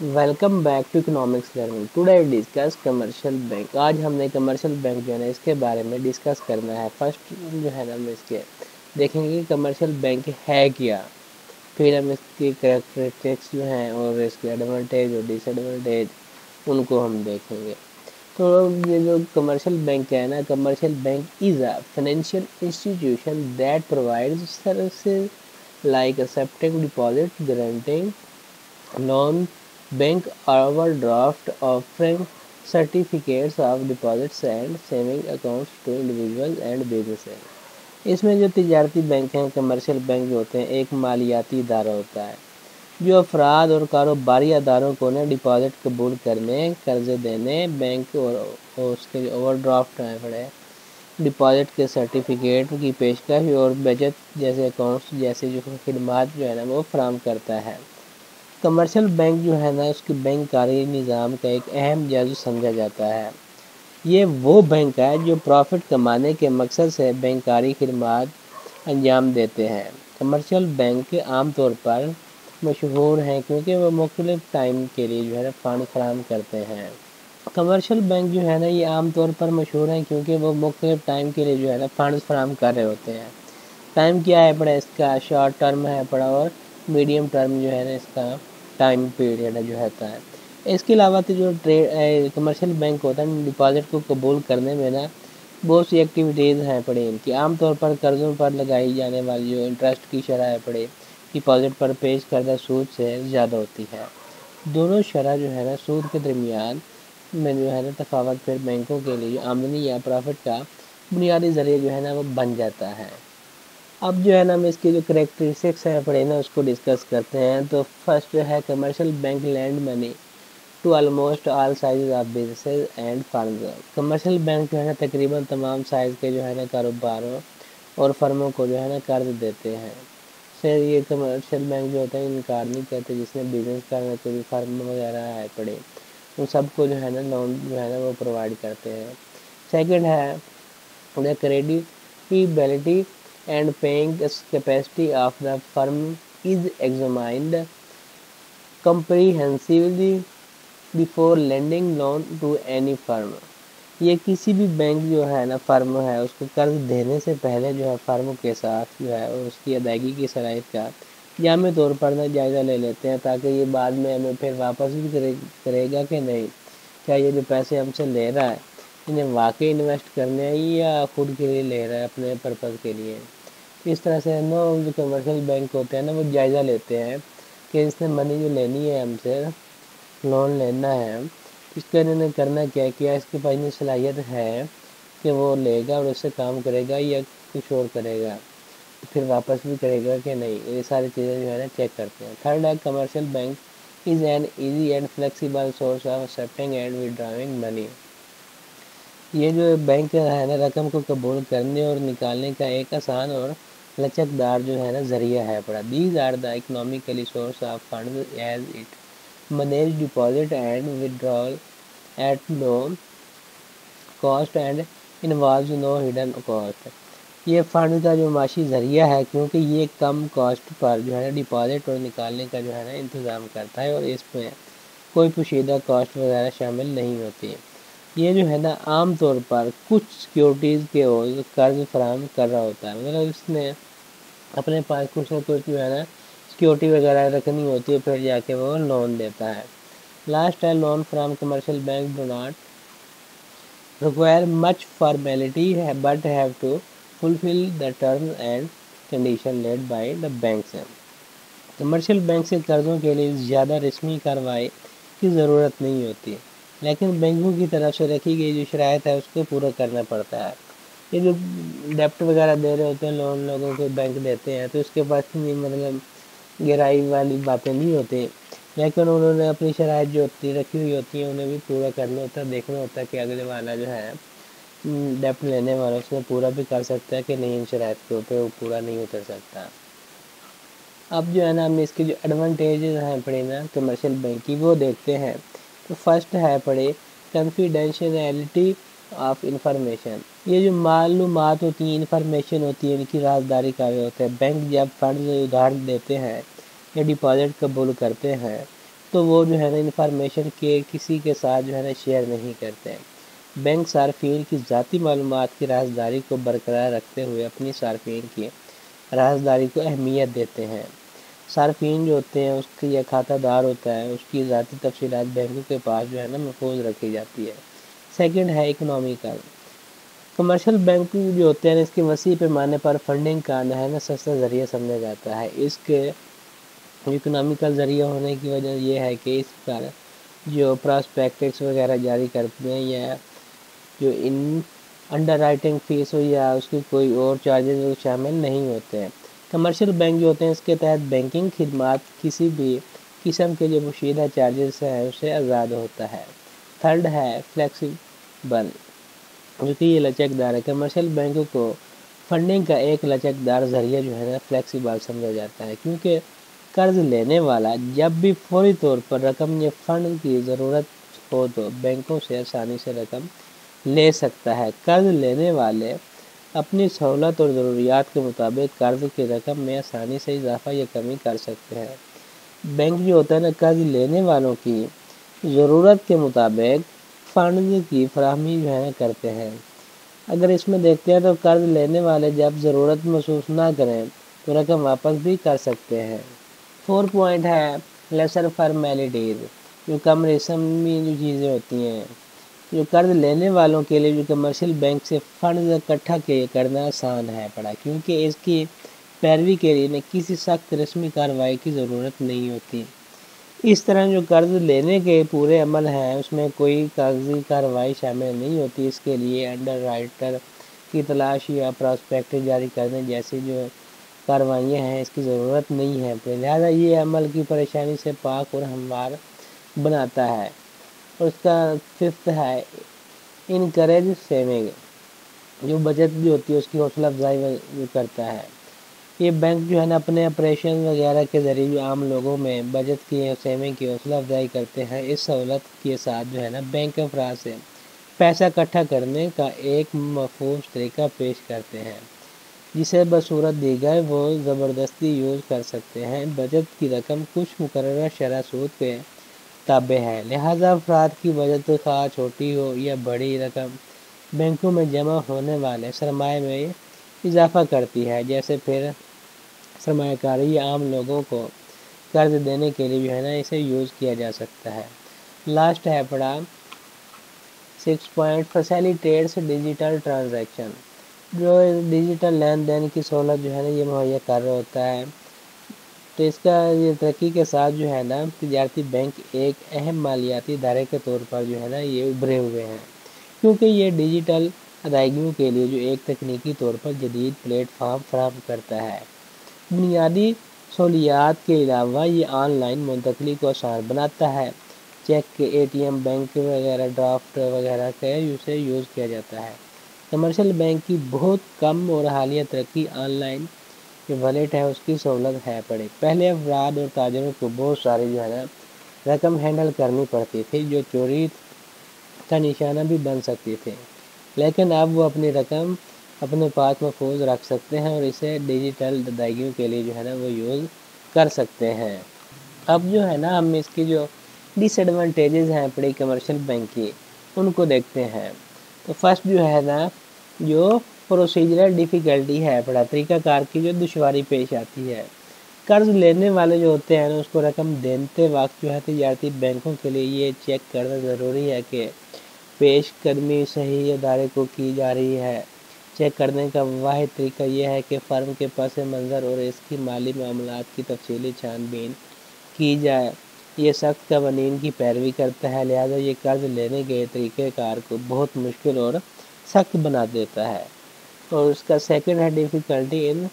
Welcome back to economics learning today discuss commercial bank आज हमने commercial bank जो है ना, इसके बारे में डिस्कस करना है। फ़र्स्ट जो है ना, हम इसके देखेंगे कि कमर्शियल बैंक है क्या। फिर हम इसकी करेक्टरिस्टिक्स जो हैं और इसके एडवांटेज और डिसएडवांटेज उनको हम देखेंगे। तो ये जो कमर्शियल बैंक है ना commercial bank is a financial institution that provide services like accepting deposit granting loan bank overdraft offering certificates of deposits and saving accounts to individuals and businesses. इसमें जो तजारती बैंक हैं कमर्शियल बैंक जो होते हैं एक मालियाती इदारा होता है जो अफराद और कारोबारी अदारों को ना डिपॉजिट कबूल करने कर्जे देने बैंक और, उसके जो ओवरड्राफ्ट हैं पड़े डिपॉजिट के सर्टिफिकेट की पेशकश और बचत जैसे अकाउंट्स जैसे जो खदमात जो है ना वो फ्राहम करता है। कमर्शियल बैंक जो है ना, उसके बैंकारी निज़ाम का एक अहम जज समझा जाता है। ये वो बैंक है जो प्रॉफिट कमाने के मकसद से बैंकारी खदमात अंजाम देते हैं। कमर्शियल बैंक आमतौर पर मशहूर हैं क्योंकि वह मुख्तलिफ़ टाइम के लिए जो है ना फंड फराम करते हैं। कमर्शियल बैंक जो है ना, ये आमतौर पर मशहूर हैं क्योंकि वो मुख्तलिफ़ टाइम के लिए जो है ना फंड फराम कर रहे होते हैं। टाइम क्या है? पड़ा इसका शॉर्ट टर्म है पड़ा और मीडियम टर्म जो है ना, इसका टाइम पीरियड जो रहता है। इसके अलावा तो जो ट्रेड कमर्शियल बैंक होता है डिपॉजिट को कबूल करने में ना, बहुत सी एक्टिविटीज़ हैं पड़े इनकी। आमतौर पर कर्ज़ों पर लगाई जाने वाली जो इंटरेस्ट की शरह है पड़े डिपॉजिट पर पेश करदा सूद से ज़्यादा होती है। दोनों शरह जो है ना, सूद के दरमियान में जो है ना, तफावत फिर बैंकों के लिए आमदनी या प्रॉफिट का बुनियादी ज़रिए जो है ना, वो बन जाता है। अब जो है ना, हम इसकी जो करेक्टरिस्टिक्स है पड़े ना, उसको डिस्कस करते हैं। तो फ़र्स्ट जो है commercial bank lend money to almost all size of business and firm commercial bank जो है ना, तकरीबन तमाम साइज़ के जो है ना, कारोबारों और फर्मों को जो है ना, कर्ज देते हैं। फिर ये कमर्शियल बैंक जो होता है इनकार नहीं करते जिसने बिज़नेस करना कोई भी फर्म वगैरह है पड़े, उन सबको जो है ना लोन जो है ना, वो प्रोवाइड करते हैं। सेकेंड है the end paying capacity of the firm is examined comprehensively before lending loan to any firm ये किसी भी बैंक जो है ना फर्म है उसको कर्ज देने से पहले जो है फर्म के साथ जो है और उसकी अदायगी की शराइ का जामे तौर पर ना जायज़ा ले लेते हैं ताकि ये बाद में हमें फिर वापस भी करे, करेगा कि नहीं? क्या ये जो पैसे हमसे ले रहा है इन्हें वाकई इन्वेस्ट करने हैं या खुद के लिए ले रहा है अपने पर्पज़ के लिए? इस तरह से ना जो कमर्शियल बैंक होते हैं ना, वो जायज़ा लेते हैं कि इसने मनी जो लेनी है हमसे लोन लेना है, इसके लिए इन्होंने करना क्या किया इसके पास इतनी सलाहियत है कि वो लेगा और उससे काम करेगा या कुछ और करेगा? फिर वापस भी करेगा कि नहीं? ये सारी चीज़ें जो है ना चेक करते हैं। थर्ड है commercial bank is an easy and flexible source of accepting and withdrawing money ये जो बैंक है ना, रकम को कबूल करने और निकालने का एक आसान और लचकदार जो है ना, ज़रिया है पड़ा these are the economically source of fund as it manage deposit and withdrawal at no cost and involves no hidden cost. ये फंड का जो माशी ज़रिया है, क्योंकि ये कम कॉस्ट पर जो है ना डिपॉजिट और निकालने का जो है ना, इंतज़ाम करता है और इसमें कोई पोशीदा कॉस्ट वगैरह शामिल नहीं होती। ये जो है ना, आम तौर पर कुछ सिक्योरिटीज़ के कर्ज फराम कर रहा होता है। मतलब इसने अपने पास कुछ ना कुछ जो है ना सिक्योरिटी वगैरह रखनी होती है, फिर जाके वो लोन देता है। लास्ट है loan from commercial bank do not require much formality है but have to fulfil the term and condition laid by the banks commercial bank से कर्ज़ों के लिए ज़्यादा रस्मी कार्रवाई की ज़रूरत नहीं होती, लेकिन बैंकों की तरफ़ से रखी गई जो शराइ है, उसको पूरा करना पड़ता है। ये जो डेप्ट वगैरह दे रहे होते हैं लोन लोगों को बैंक देते हैं तो उसके पास भी मतलब गहराई वाली बातें नहीं होती। लेकिन उन्होंने अपनी शराइ जो होती रखी हुई होती है उन्हें भी पूरा करना होता है देखना होता है कि अगले वाला जो है डेप्ट हम्म, लेने वाला उसने पूरा भी कर सकता है कि नहीं इन शराइ के ऊपर वो पूरा नहीं उतर सकता। अब जो है ना हम इसके जो एडवांटेज हैं पड़े ना कमर्शियल बैंक की वो देखते हैं। तो फ़र्स्ट है पड़े कॉन्फिडेंशियलिटी ऑफ़ इंफॉर्मेशन ये जो मालूम होती हैं इंफॉर्मेशन होती है, इनकी राजदारी कार्य होता है? बैंक जब फंड उधार देते हैं या डिपॉजिट कबूल करते हैं तो वो जो है ना इंफॉर्मेशन के किसी के साथ जो है ना शेयर नहीं करते बैंक सार्फिन की ज़ाती मालूम की राजदारी को बरकरार रखते हुए अपनी सार्फिन की राजदारी को अहमियत देते हैं। सार्फिन जो होते हैं, उसके या खातादार होता है, उसकी ज़ाती तफसीत बैंकों के पास जो है ना, महफूज रखी जाती है। सेकेंड है इकोनॉमिकल कमर्शियल बैंक जो होते हैं इसके वसी पैमाने पर फंडिंग का है ना, सस्ता ज़रिया समझा जाता है। इसके इकोनॉमिकल ज़रिया होने की वजह यह है कि इस पर जो प्रॉस्पेक्टिक्स वगैरह जारी करते हैं या जो इन अंडर राइटिंग फ़ीस हो या उसकी कोई और चार्जेस शामिल नहीं होते हैं। कमर्शियल बैंक जो होते हैं, इसके तहत बैंकिंग खदमात किसी भी किस्म के जो मुशीदा चार्जेस हैं उससे आज़ाद होता है। थर्ड है फ्लेक्सिबल जो कि ये लचकदार है कमर्शियल बैंकों को फंडिंग का एक लचकदार ज़रिया जो है ना फ्लेक्सिबल समझा जाता है। क्योंकि कर्ज लेने वाला जब भी फौरी तौर पर रकम या फंड की ज़रूरत हो तो बैंकों से आसानी से रकम ले सकता है। कर्ज लेने वाले अपनी सहूलत और ज़रूरियात के मुताबिक कर्ज की रकम में आसानी से इजाफा या कमी कर सकते हैं। बैंक जो होता है ना, कर्ज लेने वालों की ज़रूरत के मुताबिक फंड की फरहमी जो है, करते हैं। अगर इसमें देखते हैं तो कर्ज लेने वाले जब ज़रूरत महसूस ना करें तो रकम वापस भी कर सकते हैं। फोर पॉइंट है लेसर फॉर्मेलिटीज़ जो कम रेशमी जो चीज़ें होती हैं। जो कर्ज लेने वालों के लिए जो कमर्शियल बैंक से फंड इकट्ठा के करना आसान है, पड़ा, क्योंकि इसकी पैरवी के लिए किसी सख्त रस्मी कार्रवाई की ज़रूरत नहीं होती। इस तरह जो कर्ज लेने के पूरे अमल हैं, उसमें कोई कागज़ी कार्रवाई शामिल नहीं होती। इसके लिए अंडर राइटर की तलाश या प्रॉस्पेक्ट जारी करने जैसी जो कार्रवाइयाँ हैं, इसकी ज़रूरत नहीं है। लिहाजा ये अमल की परेशानी से पाक और हमवार बनाता है। और उसका फिफ्थ है इनक्रेज सेविंग जो बचत भी होती है, उसकी हौसला अफजाई करता है। ये बैंक जो है ना, अपने ऑपरेशन वगैरह के ज़रिए आम लोगों में बचत की सेविंग की हौसला अफजाई करते हैं, इस सहूलत के साथ जो है ना बैंक अफराज से पैसा इकट्ठा करने का एक महफूज तरीका पेश करते हैं, जिसे बसूरत दी गए वो ज़बरदस्ती यूज़ कर सकते हैं। बचत की रकम कुछ मुकर शरह सूद पे ताबे है, लिहाजा अफराद की बचत खा छोटी हो या बड़ी रकम बैंकों में जमा होने वाले सरमाए में इजाफा करती है, जैसे फिर सरमाकारी या आम लोगों को कर्ज देने के लिए जो है ना, इसे यूज़ किया जा सकता है। लास्ट है पड़ा six point facilitates digital transaction जो डिजिटल लेन देन की सहूलत जो है ना, ये मुहैया कर रहा होता है। तो इसका ये तरक्की के साथ जो है ना, तजारती बैंक एक अहम मालियाती इदारे के तौर पर जो है ना, ये उभरे हुए हैं। क्योंकि ये डिजिटल अदायगियों के लिए जो एक तकनीकी तौर पर जदीद प्लेटफार्म फराम करता है। बुनियादी सहूलियात के अलावा ये ऑनलाइन मुंतकली को आसान बनाता है। चेक के एटीएम, बैंक वगैरह, ड्राफ्ट वगैरह का उसे यूज़ किया जाता है। कमर्शियल बैंक की बहुत कम और हालिया तरक्की ऑनलाइन जो वॉलेट है, उसकी सहूलत है पड़े पहले अफराद और ताजरों को बहुत सारी जो है ना, रकम हैंडल करनी पड़ती थी, जो चोरी का निशाना भी बन सकती थी। लेकिन अब वो अपनी रकम अपने पास महफूज रख सकते हैं और इसे डिजिटल अदायगियों के लिए जो है ना वो यूज़ कर सकते हैं। अब जो है ना हम इसकी जो डिसएडवांटेजेस हैं अपनी कमर्शियल बैंक की, उनको देखते हैं। तो फ़र्स्ट जो है ना, जो प्रोसीजरल डिफ़िकल्टी है बड़ा तरीक़ाकार की जो दुशारी पेश आती है, कर्ज लेने वाले जो होते हैं ना, उसको रकम देते वक्त जो है तजारती बैंकों के लिए ये चेक करना ज़रूरी है कि पेश कदमी सही अदारे को की जा रही है। चेक करने का वाद तरीका यह है कि फ़र्म के पस मंज़र और इसकी माली मामला की तफसीली छानबीन की जाए। ये सख्त कवानीन की पैरवी करता है, लिहाजा ये कर्ज लेने के तरीक़ेकार को बहुत मुश्किल और सख्त बना देता है। और उसका सेकेंड है डिफ़िकल्टी इन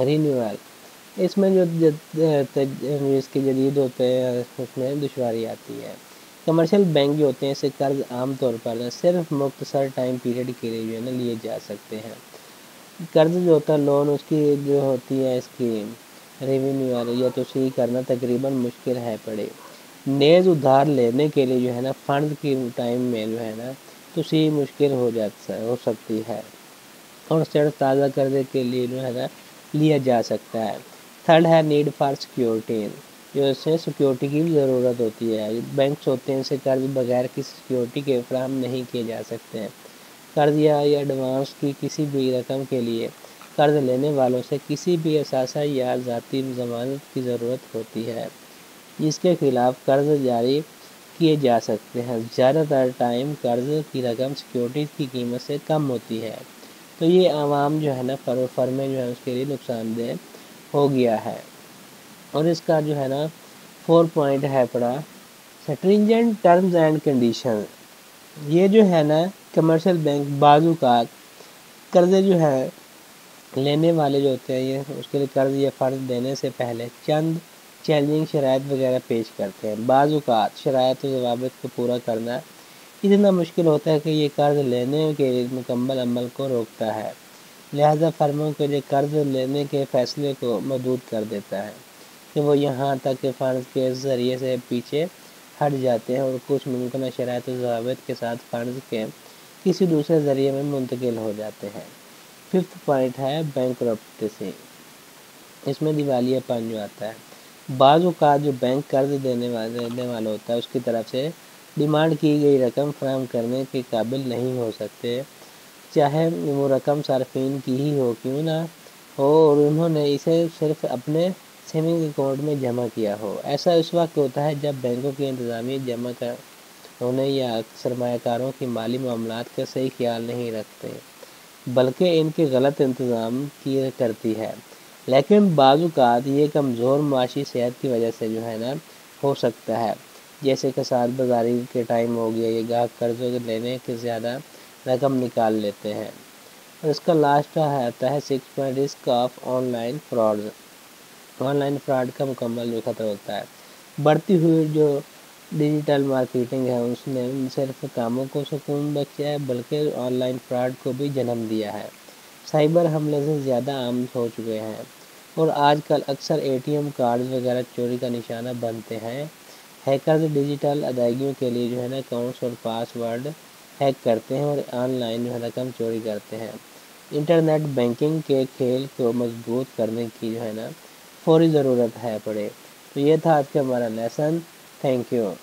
रीन्यूअल इसमें जो इसके जदीद होते हैं, उसमें दुशारी आती है। कमर्शियल बैंक जो होते हैं इसे कर्ज आमतौर पर सिर्फ़ मुख्तर टाइम पीरियड के लिए जो है ना, लिए जा सकते हैं। कर्ज जो होता है लोन उसकी जो होती है, इसकी रेवेन्यू या तो सही करना तकरीबन मुश्किल है, पड़े। नेज़ उधार लेने के लिए जो है ना, फंड की टाइम में जो है ना तो सही मुश्किल हो जाता हो सकती है। और सेट ताज़ा करने के लिए जो है ना, लिया जा सकता है। थर्ड है नीड फॉर सिक्योरिटी जो इसमें सिक्योरिटी की ज़रूरत होती है। बैंक्स होते हैं, इनसे कर्ज बगैर किसी सिक्योरिटी के फ्राहम नहीं किए जा सकते हैं। कर्ज या एडवांस की किसी भी रकम के लिए कर्ज लेने वालों से किसी भी असासा या ज़ाती जमानत की ज़रूरत होती है। जिसके खिलाफ कर्ज जारी किए जा सकते हैं। ज़्यादातर टाइम कर्ज की रकम सिक्योरिटी की कीमत से कम होती है। तो ये आवाम जो है ना फर फर्में जो है, उसके लिए नुकसानदेह हो गया है। और इसका जो है ना फोर पॉइंट है पड़ा स्ट्रिंजेंट टर्म्स एंड कंडीशन ये जो है ना कमर्शियल बैंक बाजू का कर्जे जो है, लेने वाले जो होते हैं, ये उसके लिए कर्ज या फ़र्ज़ देने से पहले चंद चैलेंजिंग शरात वगैरह पेश करते हैं। बाज़ात शरात जवाब को पूरा करना इतना मुश्किल होता है कि ये कर्ज लेने के मुकम्मल अमल को रोकता है। लिहाजा फर्मों के लिए कर्ज लेने के फैसले को मदूद कर देता है। कि वो यहाँ तक के फ़ंड के ज़रिए से पीछे हट जाते हैं और कुछ मुमकिन शरात जवाब के साथ फ़ंड के किसी दूसरे ज़रिए में मुंतकिल हो जाते हैं। फिफ्थ पॉइंट है बैंक से इसमें दिवालियापन जो आता है। बाज़ जो बैंक कर्ज देने वाले देने वाला होता है, उसकी तरफ़ से डिमांड की गई रकम फ्राहम करने के काबिल नहीं हो सकते। चाहे वो रकम सार्फिन की ही हो, क्यों ना हो, और उन्होंने इसे सिर्फ़ अपने सेविंग अकाउंट में जमा किया हो। ऐसा उस वक्त होता है जब बैंकों की इंतज़ामी जमा कर होने या सरमाकारों की माली मामला का सही ख्याल नहीं रखते, बल्कि इनके गलत इंतज़ाम किए करती है। लेकिन बाज़ात ये कमज़ोर माशी सेहत की वजह से जो है ना, हो सकता है। जैसे कि सात बाजारी के टाइम हो गया, ये गाहक कर्ज़ों के लेने के ज़्यादा रकम निकाल लेते हैं। और इसका लास्ट आता है six point risk of online fraud online fraud का मुकम्मल जो खतरा होता है। बढ़ती हुई जो डिजिटल मार्केटिंग है, उसने सिर्फ़ कामों को सुकून बख्शा है, बल्कि ऑनलाइन फ्रॉड को भी जन्म दिया है। साइबर हमले से ज़्यादा आम हो चुके हैं और आजकल अक्सर एटीएम कार्ड वगैरह चोरी का निशाना बनते हैं। हैकर्स डिजिटल अदायगियों के लिए जो है ना, अकाउंट्स और पासवर्ड हैक करते हैं और ऑनलाइन जो है रकम चोरी करते हैं। इंटरनेट बैंकिंग के खेल को मज़बूत करने की जो है ना फौरी ज़रूरत है पड़े। तो ये था आज का हमारा लेसन थैंक यू